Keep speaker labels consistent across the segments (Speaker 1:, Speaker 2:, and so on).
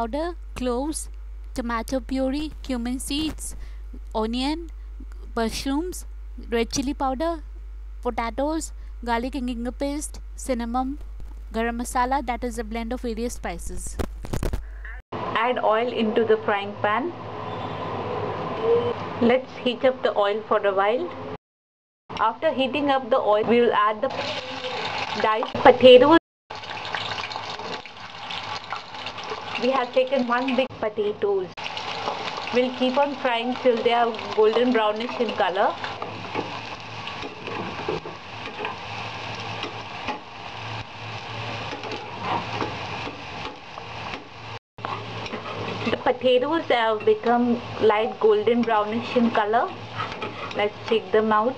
Speaker 1: potatoes, tomato puree, cumin seeds, onion, mushrooms, red chili powder, potatoes, garlic and ginger paste, cinnamon, garam masala that is a blend of various spices.
Speaker 2: Add oil into the frying pan. Let's heat up the oil for a while. After heating up the oil, we will add the diced potatoes. We have taken one big potatoes. We'll keep on frying till they are golden brownish in color. The potatoes have become light golden brownish in color. Let's take them out.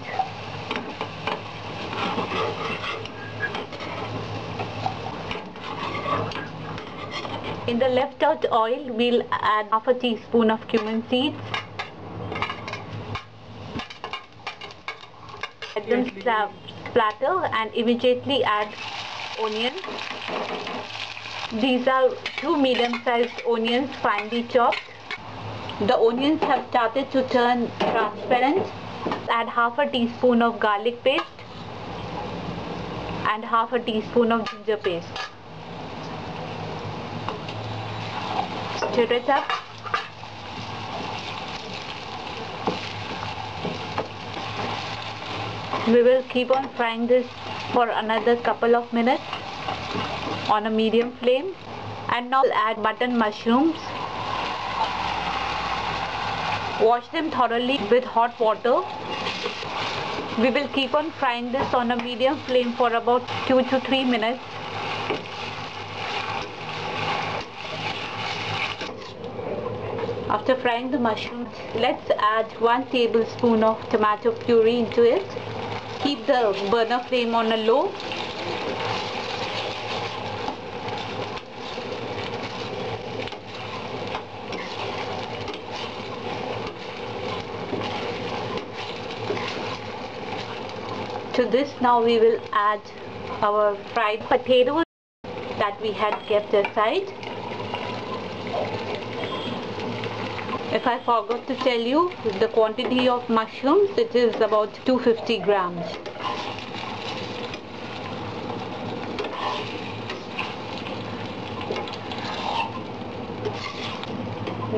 Speaker 2: In the left out oil, we'll add half a teaspoon of cumin seeds. Let them splatter and immediately add onion. These are two medium-sized onions finely chopped. The onions have started to turn transparent. Add half a teaspoon of garlic paste and half a teaspoon of ginger paste. It up. We will keep on frying this for another couple of minutes on a medium flame. And now add button mushrooms. Wash them thoroughly with hot water. We will keep on frying this on a medium flame for about 2 to 3 minutes after frying the mushrooms let's add 1 tablespoon of tomato puree into it. Keep the burner flame on a low. To this now we will add our fried potatoes that we had kept aside if I forgot to tell you the quantity of mushrooms it is about 250 grams.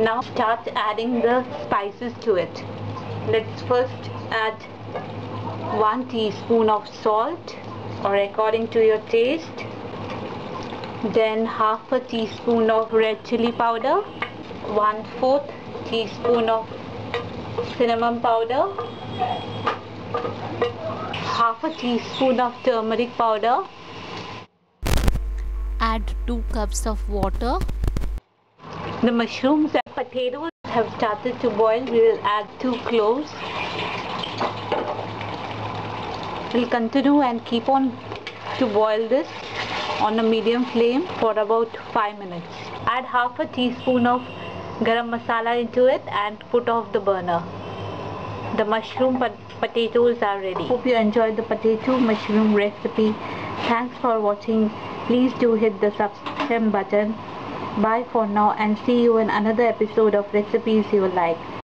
Speaker 2: Now start adding the spices to it. Let's first add 1 teaspoon of salt or according to your taste then half a teaspoon of red chili powder 1 4th teaspoon of cinnamon powder. Half a teaspoon of turmeric powder.
Speaker 1: Add 2 cups of water.
Speaker 2: the mushrooms and potatoes have started to boil. We will add 2 cloves. We'll continue and keep on to boil this on a medium flame for about 5 minutes. Add half a teaspoon of garam masala into it and put off the burner. The mushroom pot potatoes are ready. Hope you enjoyed the potato mushroom recipe. Thanks for watching. Please do hit the subscribe button. Bye for now and see you in another episode of recipes you like